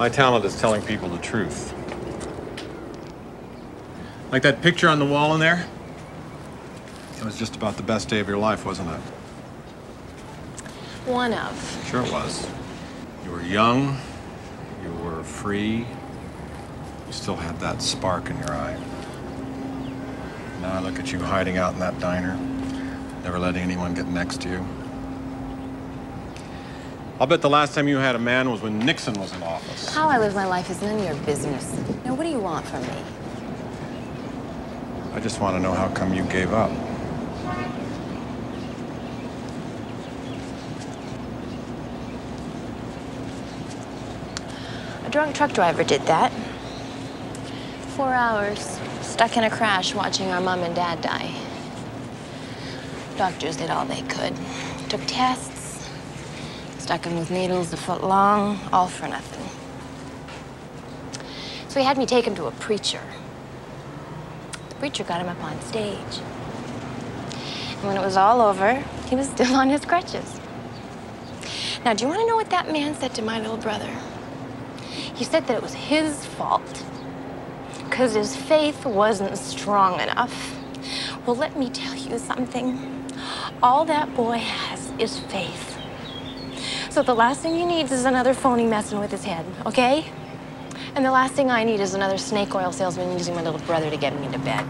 My talent is telling people the truth. Like that picture on the wall in there? It was just about the best day of your life, wasn't it? One of. Sure it was. You were young, you were free, you still had that spark in your eye. Now I look at you hiding out in that diner, never letting anyone get next to you. I'll bet the last time you had a man was when Nixon was in office. How I live my life is none of your business. Now, what do you want from me? I just want to know how come you gave up. A drunk truck driver did that. Four hours, stuck in a crash watching our mom and dad die. Doctors did all they could. Took tests, stuck him with needles a foot long, all for nothing. So he had me take him to a preacher. The preacher got him up on stage. And when it was all over, he was still on his crutches. Now, do you want to know what that man said to my little brother? He said that it was his fault because his faith wasn't strong enough. Well, let me tell you something. All that boy has is faith. So the last thing he needs is another phony messing with his head, okay? And the last thing I need is another snake oil salesman using my little brother to get me into bed.